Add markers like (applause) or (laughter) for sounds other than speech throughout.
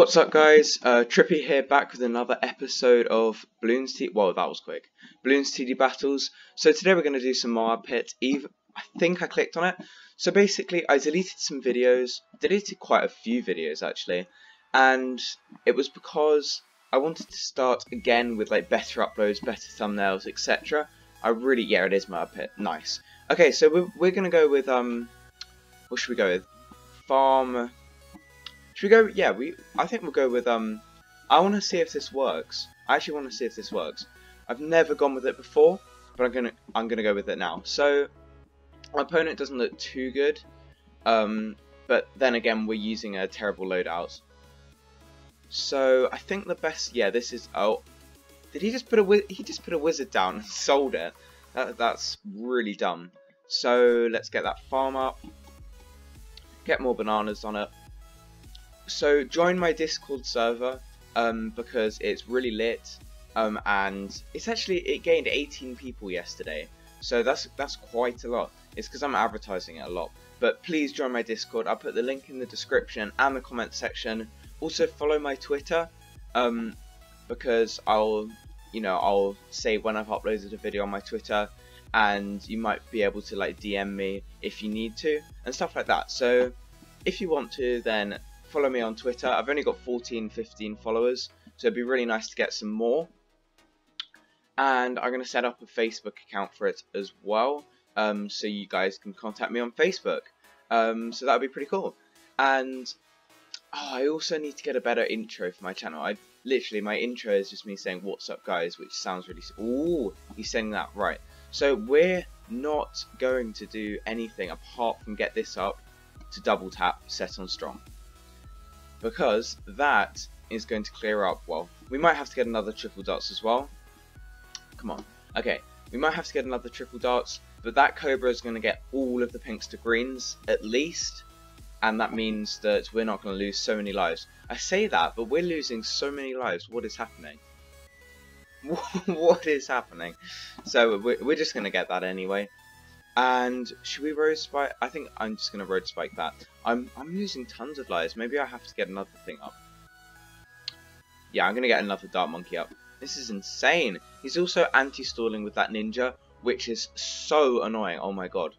What's up guys, uh, Trippy here back with another episode of Bloons TD, well that was quick, Bloons TD Battles. So today we're going to do some Mire Pit, Eve, I think I clicked on it. So basically I deleted some videos, deleted quite a few videos actually, and it was because I wanted to start again with like better uploads, better thumbnails, etc. I really, yeah it is Mire Pit, nice. Okay, so we're, we're going to go with, um, what should we go with? Farm should we go? Yeah, we. I think we'll go with. Um, I want to see if this works. I actually want to see if this works. I've never gone with it before, but I'm gonna. I'm gonna go with it now. So, my opponent doesn't look too good. Um, but then again, we're using a terrible loadout. So I think the best. Yeah, this is. Oh, did he just put a? He just put a wizard down and (laughs) sold it. That, that's really dumb. So let's get that farm up. Get more bananas on it so join my Discord server um, because it's really lit um, and it's actually it gained 18 people yesterday. So that's that's quite a lot. It's because I'm advertising it a lot. But please join my Discord. I'll put the link in the description and the comment section. Also follow my Twitter um, because I'll you know I'll say when I've uploaded a video on my Twitter and you might be able to like DM me if you need to and stuff like that. So if you want to then follow me on Twitter. I've only got 14, 15 followers, so it'd be really nice to get some more. And I'm going to set up a Facebook account for it as well, um, so you guys can contact me on Facebook. Um, so that would be pretty cool. And oh, I also need to get a better intro for my channel. I literally my intro is just me saying "What's up, guys," which sounds really. Ooh, he's saying that right. So we're not going to do anything apart from get this up to double tap set on strong because that is going to clear up, well, we might have to get another triple darts as well. Come on. Okay, we might have to get another triple darts, but that Cobra is going to get all of the pinks to greens, at least, and that means that we're not going to lose so many lives. I say that, but we're losing so many lives. What is happening? (laughs) what is happening? So we're just going to get that anyway. And should we road spike? I think I'm just gonna road spike that. I'm I'm losing tons of lives. Maybe I have to get another thing up. Yeah, I'm gonna get another dart monkey up. This is insane. He's also anti-stalling with that ninja, which is so annoying. Oh my god.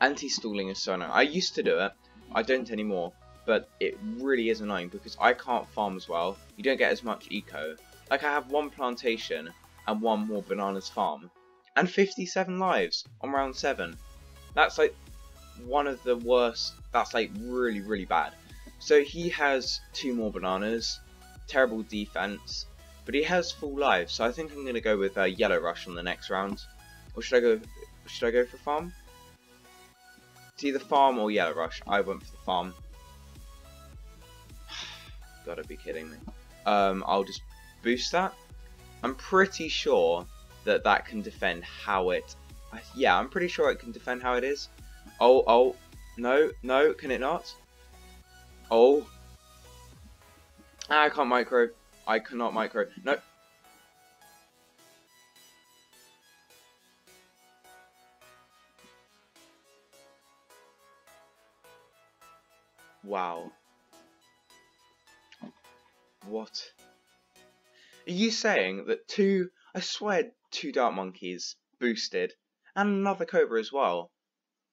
Anti-stalling is so annoying. I used to do it. I don't anymore. But it really is annoying because I can't farm as well. You don't get as much eco. Like I have one plantation and one more bananas farm and 57 lives on round 7. That's like one of the worst, that's like really, really bad. So he has two more bananas, terrible defense, but he has full lives, so I think I'm going to go with uh, Yellow Rush on the next round. Or should I go, should I go for Farm? It's either Farm or Yellow Rush. I went for the Farm. (sighs) Gotta be kidding me. Um, I'll just boost that. I'm pretty sure that that can defend how it... Yeah, I'm pretty sure it can defend how it is. Oh, oh, no, no, can it not? Oh. Ah, I can't micro. I cannot micro. No. Wow. What? Are you saying that two, I swear two Dart Monkeys boosted, and another Cobra as well,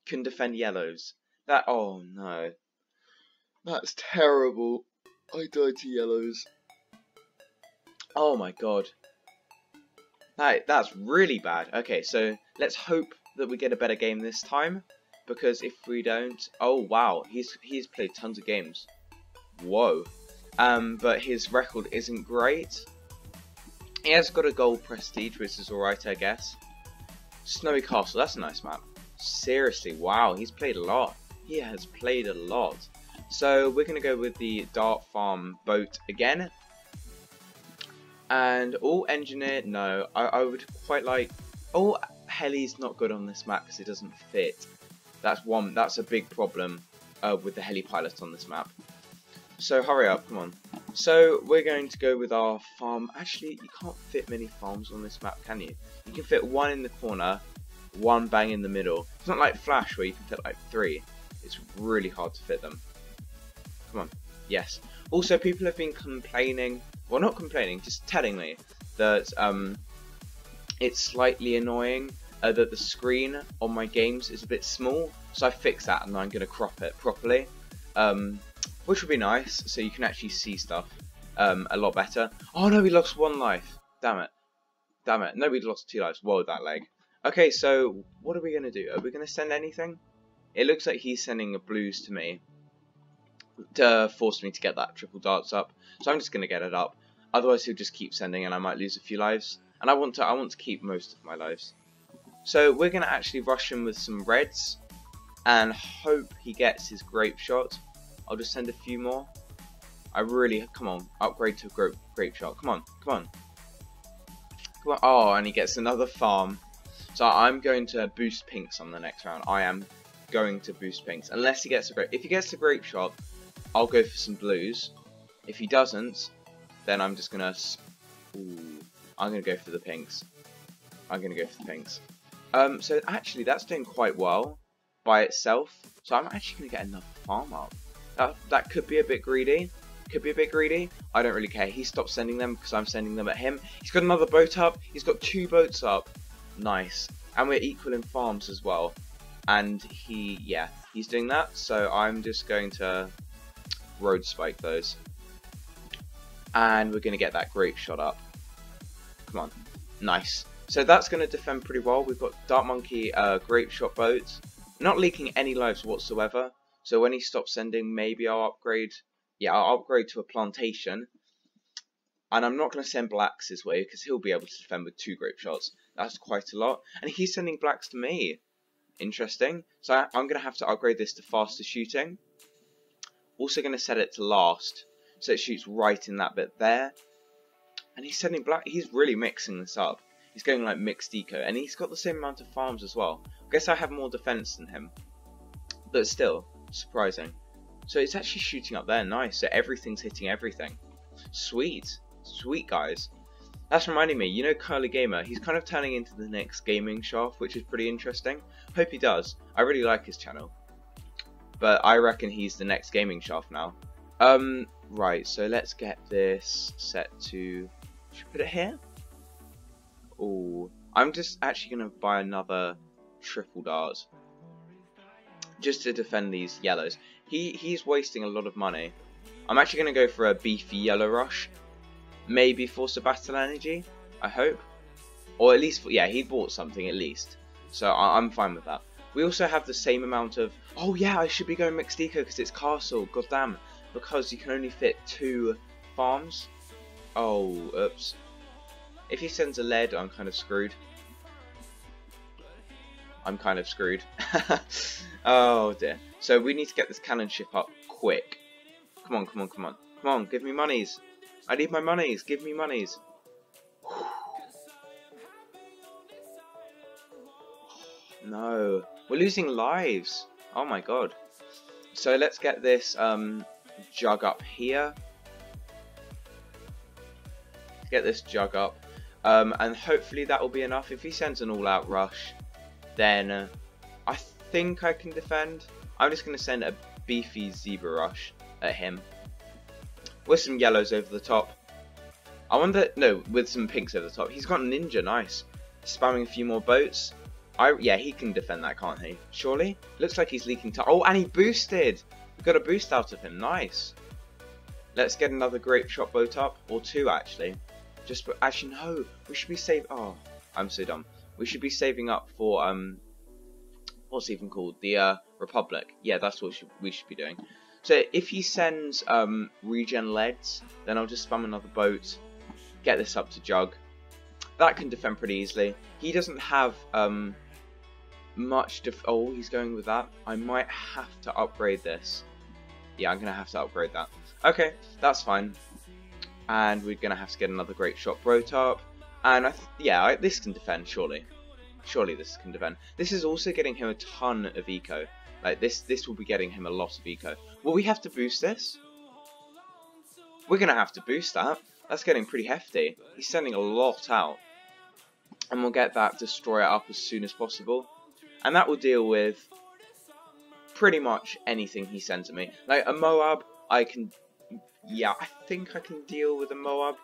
can defend yellows. That, oh no. That's terrible. I died to yellows. Oh my god. That, that's really bad. Okay, so let's hope that we get a better game this time. Because if we don't... Oh, wow. He's, he's played tons of games. Whoa. Um, but his record isn't great. He has got a gold prestige, which is alright, I guess. Snowy Castle, that's a nice map. Seriously, wow, he's played a lot. He has played a lot. So we're going to go with the Dart Farm boat again. And all engineer, no, I, I would quite like... Oh, heli's not good on this map because it doesn't fit. That's one. That's a big problem uh, with the heli pilot on this map. So hurry up, come on. So we're going to go with our farm. Actually, you can't fit many farms on this map, can you? You can fit one in the corner, one bang in the middle. It's not like Flash where you can fit like three. It's really hard to fit them. Come on. Yes. Also, people have been complaining, well, not complaining, just telling me that um, it's slightly annoying uh, that the screen on my games is a bit small. So I fixed that and I'm going to crop it properly, um, which would be nice, so you can actually see stuff um, a lot better. Oh no, we lost one life. Damn it. Damn it. No, we lost two lives. Whoa, that leg. Okay, so what are we going to do? Are we going to send anything? It looks like he's sending a blues to me to force me to get that triple darts up. So I'm just going to get it up. Otherwise he'll just keep sending and I might lose a few lives. And I want to I want to keep most of my lives. So we're going to actually rush him with some reds and hope he gets his grape shot. I'll just send a few more. I really, come on, upgrade to grape, grape shot. Come on, come on. Come on. Oh, and he gets another farm. So I'm going to boost pinks on the next round. I am going to boost pinks. Unless he gets a grape. If he gets a grape shot, I'll go for some blues. If he doesn't, then I'm just going to... I'm going to go for the pinks. I'm going to go for the pinks. Um, so actually, that's doing quite well by itself. So I'm actually going to get another farm up. That, that could be a bit greedy. Could be a bit greedy. I don't really care. He stopped sending them because I'm sending them at him. He's got another boat up. He's got two boats up. Nice. And we're equal in farms as well. And he, yeah, he's doing that. So I'm just going to road spike those. And we're going to get that grape shot up. Come on. Nice. So that's going to defend pretty well. We've got Dart Monkey uh, Grape Shot boats. Not leaking any lives whatsoever. So when he stops sending, maybe I'll upgrade. Yeah, I'll upgrade to a plantation. And I'm not going to send blacks his way because he'll be able to defend with two grape shots. That's quite a lot. And he's sending blacks to me. Interesting. So I'm going to have to upgrade this to faster shooting. Also going to set it to last. So it shoots right in that bit there. And he's sending black. He's really mixing this up. He's going like mixed eco. And he's got the same amount of farms as well. I guess I have more defense than him. But still, surprising. So it's actually shooting up there. Nice. So everything's hitting everything. Sweet. Sweet, guys. That's reminding me, you know Curly Gamer, he's kind of turning into the next gaming shaft, which is pretty interesting. Hope he does. I really like his channel. But I reckon he's the next gaming shaft now. Um, right, so let's get this set to... Should put it here? Oh, I'm just actually going to buy another triple dart. Just to defend these yellows. He He's wasting a lot of money. I'm actually going to go for a beefy yellow rush maybe of Battle Energy, I hope. Or at least, yeah, he bought something at least. So I am fine with that. We also have the same amount of... Oh yeah, I should be going Mixed Eco because it's Castle, God damn, Because you can only fit two farms. Oh, oops. If he sends a lead, I'm kind of screwed. I'm kind of screwed. (laughs) oh dear. So we need to get this cannon ship up quick. Come on, come on, come on. Come on, give me monies. I need my monies. Give me monies. (sighs) no. We're losing lives. Oh my god. So let's get this um, jug up here. Get this jug up. Um, and hopefully that will be enough. If he sends an all-out rush, then I think I can defend. I'm just going to send a beefy zebra rush at him with some yellows over the top. I wonder, no, with some pinks over the top. He's got ninja, nice. Spamming a few more boats. I Yeah, he can defend that, can't he? Surely? Looks like he's leaking to. Oh, and he boosted! We got a boost out of him, nice. Let's get another grape shot boat up, or two actually. Just, actually no, we should be saving, oh, I'm so dumb. We should be saving up for, um, what's even called? The, uh, Republic. Yeah, that's what we should be doing. So if he sends um, regen leads, then I'll just spam another boat, get this up to Jug. That can defend pretty easily. He doesn't have um, much def- Oh, he's going with that. I might have to upgrade this. Yeah, I'm going to have to upgrade that. Okay, that's fine. And we're going to have to get another Grape Shot boat up. And I yeah, I, this can defend, surely. Surely this can defend. This is also getting him a ton of eco. Like this, this will be getting him a lot of eco. Will we have to boost this? We're gonna have to boost that. That's getting pretty hefty. He's sending a lot out. And we'll get that destroyer up as soon as possible. And that will deal with pretty much anything he sends at me. Like a Moab, I can Yeah, I think I can deal with a Moab.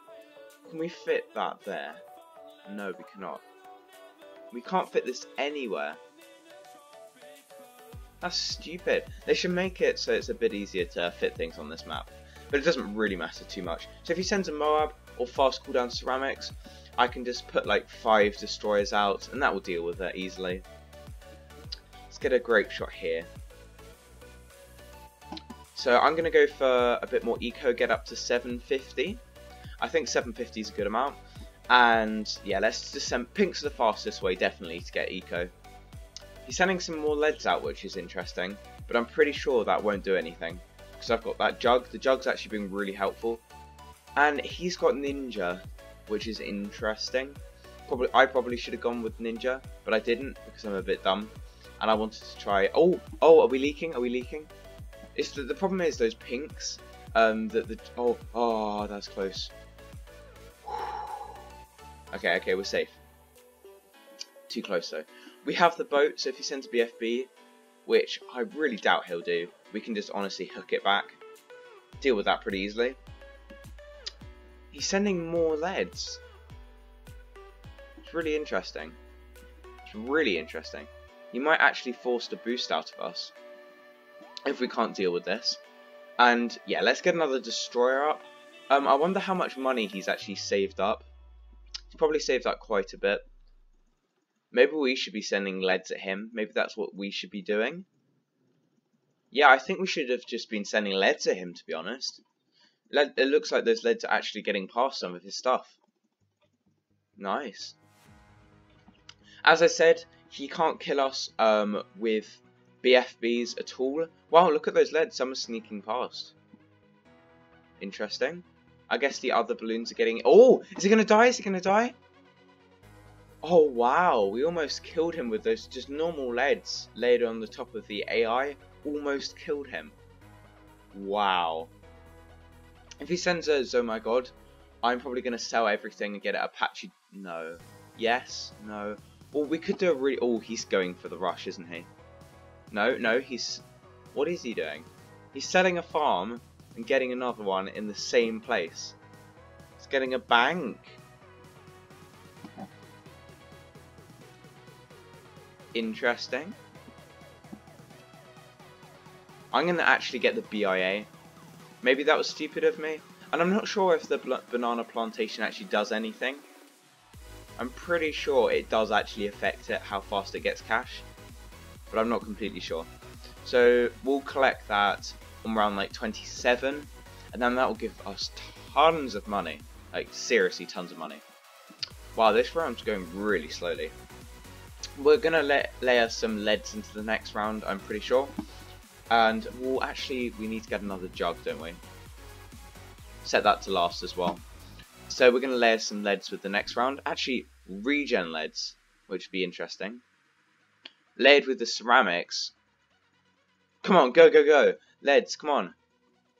Can we fit that there? No, we cannot. We can't fit this anywhere. That's stupid. They should make it so it's a bit easier to fit things on this map. But it doesn't really matter too much. So if he sends a Moab or fast cooldown ceramics, I can just put like five destroyers out and that will deal with it easily. Let's get a grape shot here. So I'm going to go for a bit more eco, get up to 750. I think 750 is a good amount. And yeah, let's just send Pink's the fastest way, definitely, to get eco. He's sending some more leads out, which is interesting. But I'm pretty sure that won't do anything. Because I've got that jug. The jug's actually been really helpful. And he's got ninja, which is interesting. Probably, I probably should have gone with ninja, but I didn't because I'm a bit dumb. And I wanted to try. Oh, oh, are we leaking? Are we leaking? It's the, the problem is those pinks. Um, that the oh oh that's close. Okay, okay, we're safe. Too close though. We have the boat, so if he sends a BFB, which I really doubt he'll do, we can just honestly hook it back. Deal with that pretty easily. He's sending more leads. It's really interesting. It's really interesting. He might actually force the boost out of us if we can't deal with this. And yeah, let's get another destroyer up. Um, I wonder how much money he's actually saved up. Probably saved up quite a bit. Maybe we should be sending leads at him. Maybe that's what we should be doing. Yeah, I think we should have just been sending leads at him, to be honest. It looks like those leads are actually getting past some of his stuff. Nice. As I said, he can't kill us um, with BFBs at all. Wow, look at those leads. Some are sneaking past. Interesting. I guess the other balloons are getting... Oh! Is he going to die? Is he going to die? Oh, wow. We almost killed him with those just normal leads laid on the top of the AI. Almost killed him. Wow. If he sends a Oh my god, I'm probably going to sell everything and get it Apache. No. Yes. No. Well, we could do a really... Oh, he's going for the rush, isn't he? No, no, he's... What is he doing? He's selling a farm and getting another one in the same place. It's getting a bank. Interesting. I'm going to actually get the BIA. Maybe that was stupid of me. And I'm not sure if the banana plantation actually does anything. I'm pretty sure it does actually affect it, how fast it gets cash but I'm not completely sure. So we'll collect that around like 27, and then that will give us tons of money, like seriously tons of money. Wow, this round's going really slowly. We're gonna let layer some leads into the next round, I'm pretty sure. And we'll actually, we need to get another jug, don't we? Set that to last as well. So we're to layer some leads with the next round. Actually, regen leads, which would be interesting laid with the ceramics. Come on, go, go, go. Leads, come on.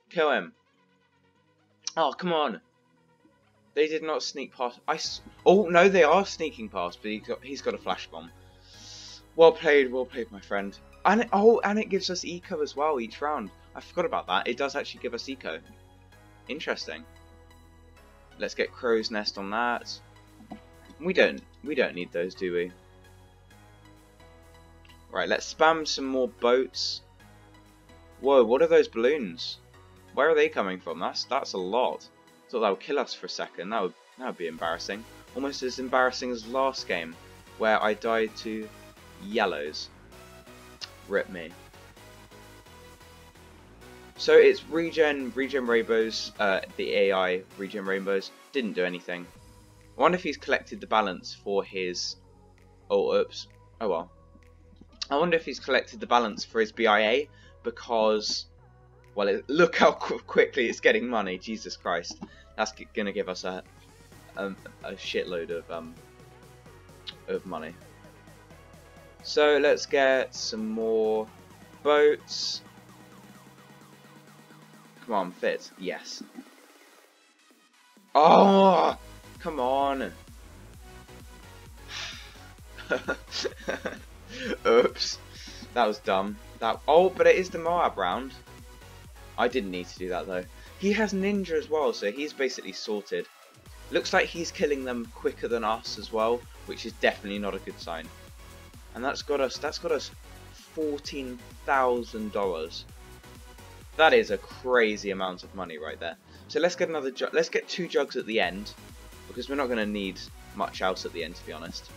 Kill him. Oh, come on. They did not sneak past. I. Oh no, they are sneaking past, but he got, he's got a flash bomb. Well played, well played, my friend. And it, oh, and it gives us eco as well each round. I forgot about that. It does actually give us eco. Interesting. Let's get crow's nest on that. We don't. We don't need those, do we? Right, let's spam some more boats. Whoa, what are those balloons? Where are they coming from? That's that's a lot. Thought that would kill us for a second. That would that would be embarrassing. Almost as embarrassing as last game, where I died to yellows. Rip me. So it's regen, regen rainbows, uh, the AI regen rainbows didn't do anything. I wonder if he's collected the balance for his. Oh, oops. Oh well. I wonder if he's collected the balance for his BIA because, well, it, look how qu quickly it's getting money. Jesus Christ, that's going to give us a, a, a shitload of um of money. So let's get some more boats. Come on, fit. Yes. Oh, come on. (sighs) (laughs) Oops. That was dumb. That Oh, but it is the Moab round. I didn't need to do that though. He has ninja as well, so he's basically sorted. Looks like he's killing them quicker than us as well, which is definitely not a good sign. And that's got us that's got us fourteen thousand dollars. That is a crazy amount of money right there. So let's get another jug. Let's get two jugs at the end because we're not going to need much else at the end to be honest.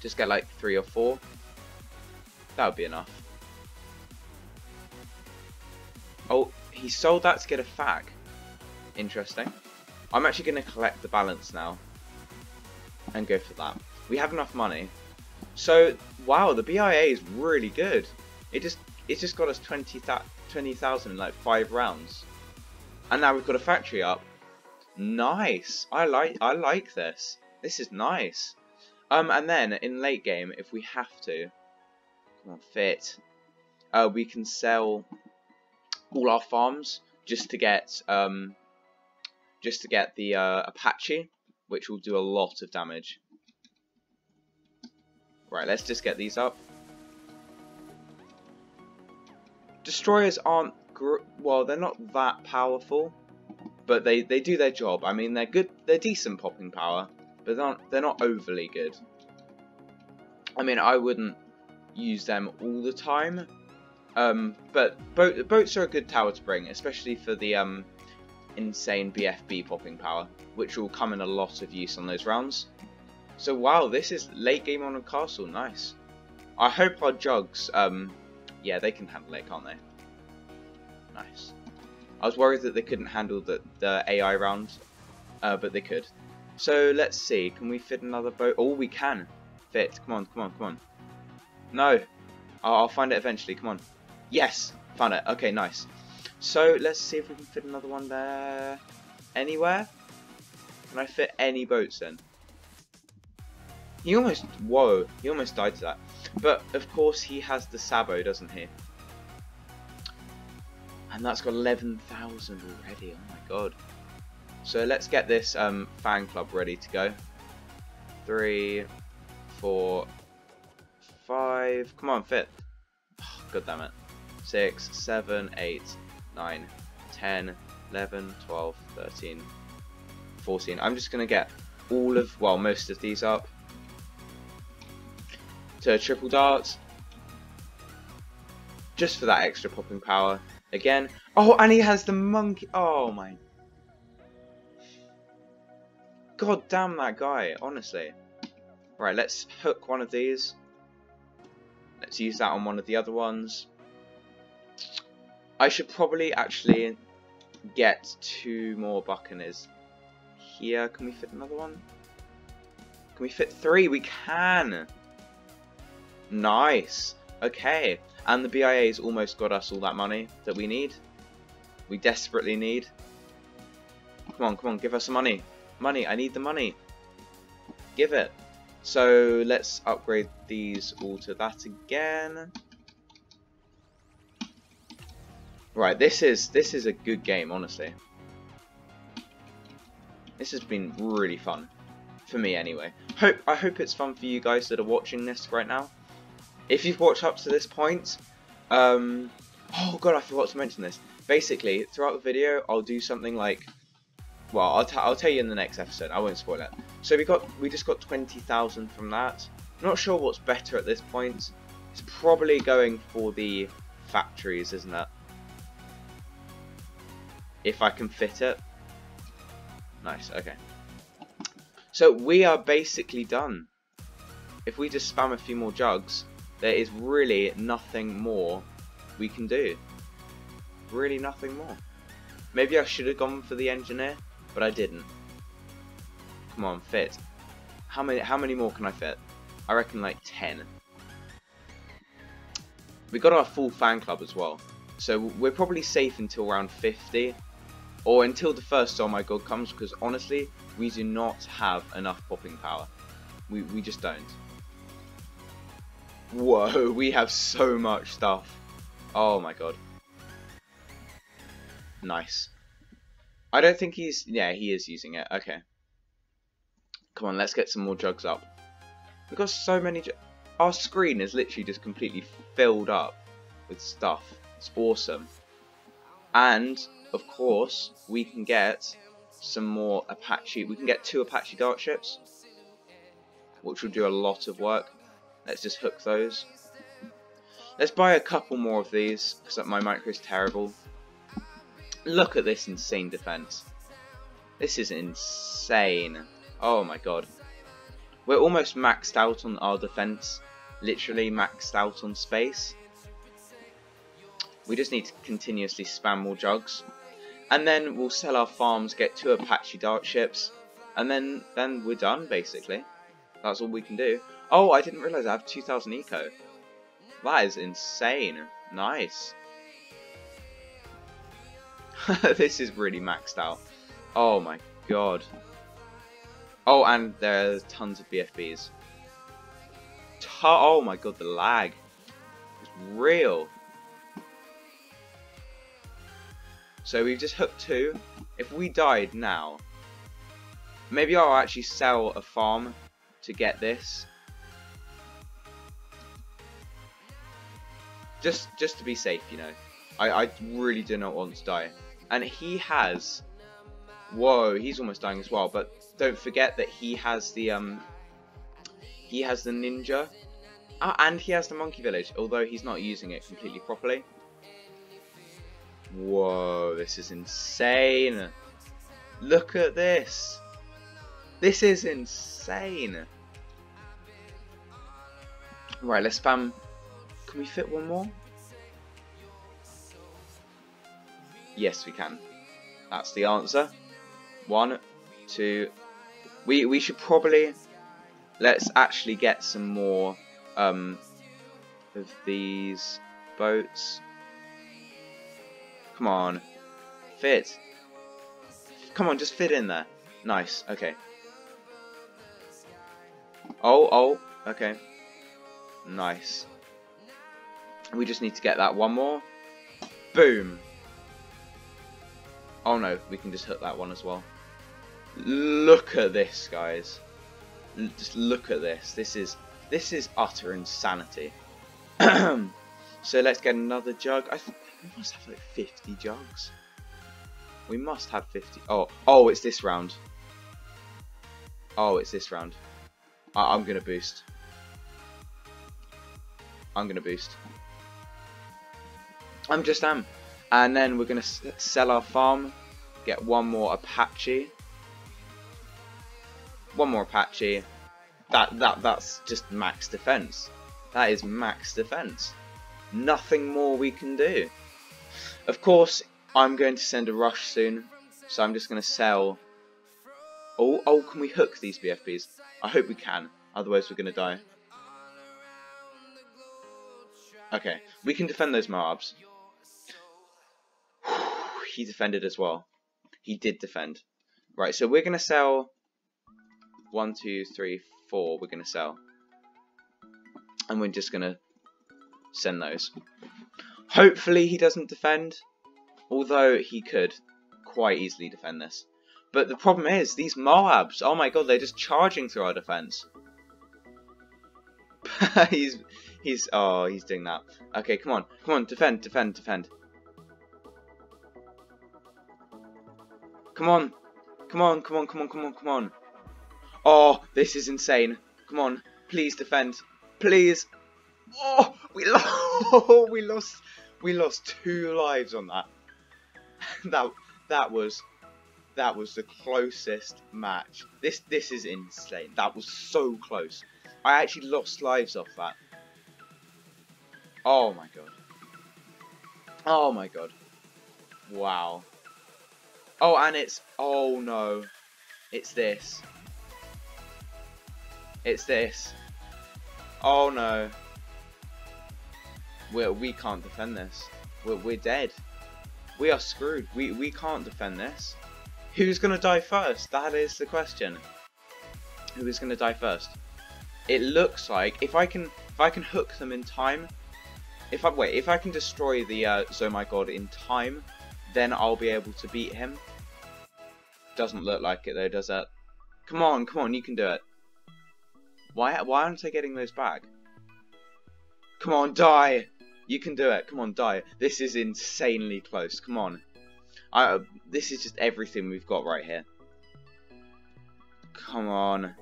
Just get like three or four. That would be enough. Oh, he sold that to get a fag. Interesting. I'm actually going to collect the balance now and go for that. We have enough money. So, wow, the BIA is really good. It just it just got us 20,000 20, in like five rounds. And now we've got a factory up. Nice. I like I like this. This is nice. Um, and then in late game, if we have to, come on, fit. Uh, we can sell all our farms just to get um just to get the uh, Apache, which will do a lot of damage. Right, let's just get these up. Destroyers aren't, well, they're not that powerful, but they, they do their job. I mean, they're good, they're decent popping power, but they're not, they're not overly good. I mean, I wouldn't use them all the time, um, but boat, boats are a good tower to bring, especially for the um, insane BFB popping power, which will come in a lot of use on those rounds. So wow, this is late game on a castle, nice. I hope our jugs, um, yeah, they can handle it, can't they? Nice. I was worried that they couldn't handle the, the AI round, uh, but they could. So let's see, can we fit another boat? Oh, we can fit. Come on, come on, come on. No, I'll, I'll find it eventually. Come on. Yes, found it. Okay, nice. So let's see if we can fit another one there. Anywhere? Can I fit any boats in? He almost, whoa, he almost died to that. But of course he has the Sabo, doesn't he? And that's got 11,000 already, oh my god. So let's get this um, fan club ready to go. Three, four, five, come on, fit. Oh, god damn it. Six, seven, eight, 9, 10, 11, 12, 13, 14. I'm just going to get all of, well, most of these up to triple darts. Just for that extra popping power. Again. Oh, and he has the monkey. Oh, my. God damn that guy, honestly. Right, let's hook one of these. Let's use that on one of the other ones. I should probably actually get two more Buccaneers here. Can we fit another one? Can we fit three? We can! Nice! Okay, and the BIA's almost got us all that money that we need. We desperately need. Come on, come on, give us some money. Money, I need the money. Give it. So let's upgrade these all to that again. Right, this is this is a good game, honestly. This has been really fun. For me anyway. Hope I hope it's fun for you guys that are watching this right now. If you've watched up to this point, um oh god I forgot to mention this. Basically, throughout the video I'll do something like well, I'll, I'll tell you in the next episode. I won't spoil it. So we got we just got 20,000 from that. Not sure what's better at this point. It's probably going for the factories, isn't it? If I can fit it. Nice, okay. So we are basically done. If we just spam a few more jugs, there is really nothing more we can do. Really nothing more. Maybe I should have gone for the engineer, but I didn't. Come on, fit. How many how many more can I fit? I reckon like 10. We got our full fan club as well. So we're probably safe until around 50 or until the first oh my god comes because honestly we do not have enough popping power. We, we just don't. Whoa (laughs) we have so much stuff. Oh my god. Nice. I don't think he's yeah he is using it. Okay. Come on let's get some more jugs up. We've got so many our screen is literally just completely filled up with stuff. It's awesome. And of course, we can get some more Apache. We can get two Apache dart ships, which will do a lot of work. Let's just hook those. Let's buy a couple more of these, because my micro is terrible. Look at this insane defense. This is insane. Oh my god. We're almost maxed out on our defense. Literally maxed out on space. We just need to continuously spam more jugs. And then we'll sell our farms, get two Apache dart ships, and then, then we're done, basically. That's all we can do. Oh, I didn't realise I have 2,000 eco. That is insane. Nice. (laughs) this is really maxed out. Oh my god. Oh, and there's tons of BFBs. oh my god, the lag. It's real. So we've just hooked two. If we died now, maybe I'll actually sell a farm to get this. Just just to be safe, you know. I, I really do not want to die. And he has... Whoa, he's almost dying as well. But don't forget that he has the... um. He has the ninja. Oh, and he has the monkey village, although he's not using it completely properly. Whoa, this is insane. Look at this. This is insane. Right, let's spam. Can we fit one more? Yes, we can. That's the answer. One, two. We we should probably let's actually get some more um, of these boats. Come on. Fit. Come on, just fit in there. Nice, okay. Oh, oh, okay. Nice. We just need to get that one more. Boom. Oh no, we can just hook that one as well. Look at this, guys. L just look at this. This is this is utter insanity. (clears throat) so let's get another jug. I we must have like 50 jugs. We must have 50. Oh, oh, it's this round. Oh, it's this round. I I'm gonna boost. I'm gonna boost. I'm just am. And then we're gonna sell our farm, get one more Apache. One more Apache. That that that's just max defense. That is max defense. Nothing more we can do. Of course, I'm going to send a rush soon, so I'm just going to sell... Oh, oh, can we hook these BFBs? I hope we can, otherwise we're going to die. Okay, we can defend those Moabs. (sighs) he defended as well. He did defend. Right, so we're going to sell... One, two, three, four. We're going to sell. And we're just going to send those. Hopefully he doesn't defend, although he could quite easily defend this. But the problem is, these Moabs, oh my god, they're just charging through our defense. (laughs) he's, he's, oh, he's doing that. Okay, come on, come on, defend, defend, defend. Come on, come on, come on, come on, come on, come on. Oh, this is insane. Come on, please defend. Please. Oh, we lost. (laughs) we lost we lost two lives on that. (laughs) that that was that was the closest match. This this is insane. That was so close. I actually lost lives off that. Oh my god. Oh my god. Wow. Oh, and it's oh no. It's this. It's this. Oh no. We're, we can't defend this. We're, we're dead. We are screwed. We, we can't defend this. Who's going to die first? That is the question. Who is going to die first? It looks like if I can if I can hook them in time, if I wait, if I can destroy the uh, my God in time, then I'll be able to beat him. Doesn't look like it though, does it? Come on, come on, you can do it. Why why aren't I getting those back? Come on, die! You can do it. Come on, die. This is insanely close. Come on. I, uh, this is just everything we've got right here. Come on.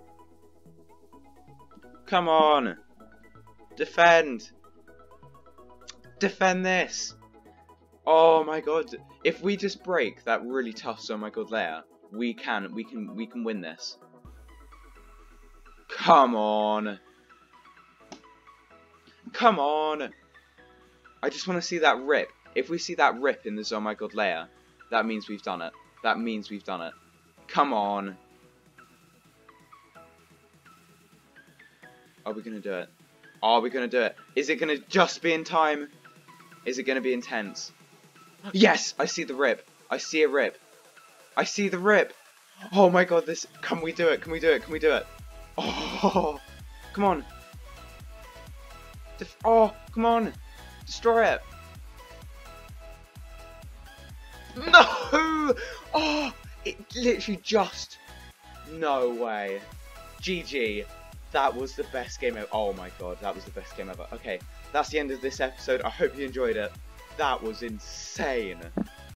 Come on. Defend. Defend this. Oh my god. If we just break that really tough oh my god layer, we can we can we can win this. Come on. Come on. I just want to see that rip. If we see that rip in the Oh My God layer, that means we've done it. That means we've done it. Come on. Are we going to do it? Are we going to do it? Is it going to just be in time? Is it going to be intense? Yes! I see the rip. I see a rip. I see the rip. Oh my god, this... Can we do it? Can we do it? Can we do it? Oh! Come on. Oh, come on. Destroy it. No! Oh, it literally just... No way. GG. That was the best game ever. Oh my god, that was the best game ever. Okay, that's the end of this episode. I hope you enjoyed it. That was insane.